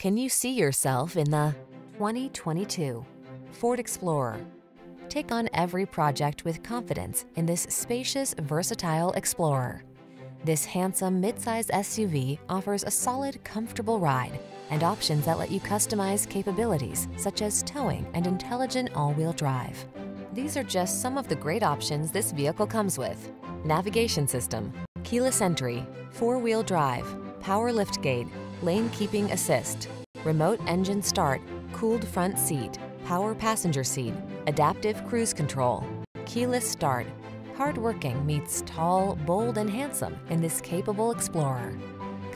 Can you see yourself in the 2022 Ford Explorer? Take on every project with confidence in this spacious, versatile Explorer. This handsome midsize SUV offers a solid, comfortable ride and options that let you customize capabilities such as towing and intelligent all-wheel drive. These are just some of the great options this vehicle comes with. Navigation system, keyless entry, four-wheel drive, power liftgate, lane keeping assist, remote engine start, cooled front seat, power passenger seat, adaptive cruise control, keyless start. Hardworking meets tall, bold, and handsome in this capable Explorer.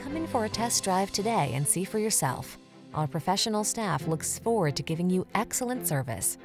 Come in for a test drive today and see for yourself. Our professional staff looks forward to giving you excellent service.